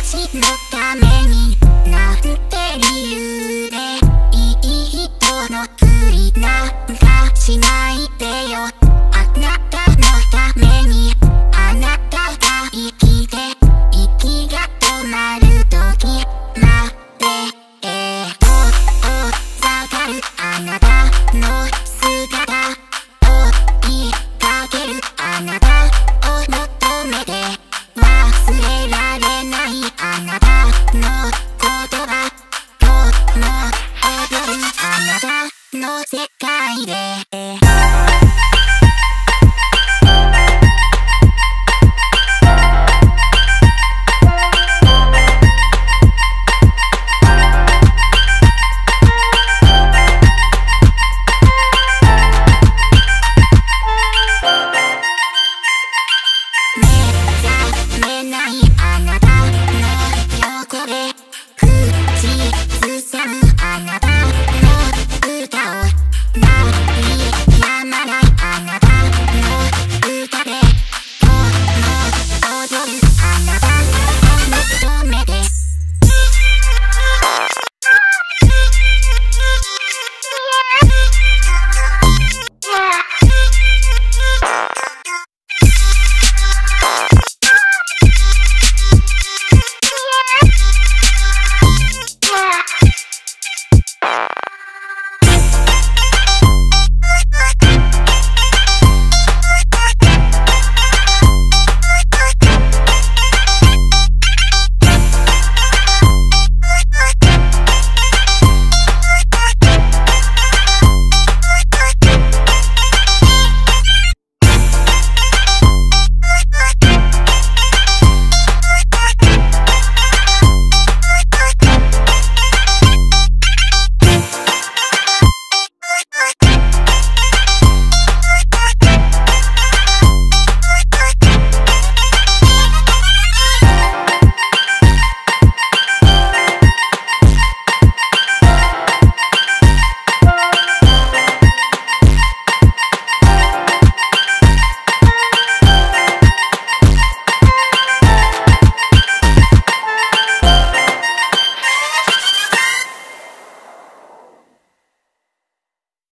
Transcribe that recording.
私のためになんて理由でいい人のふりなんかしないでよ。あなたのためにあなたが生きて息が止まる。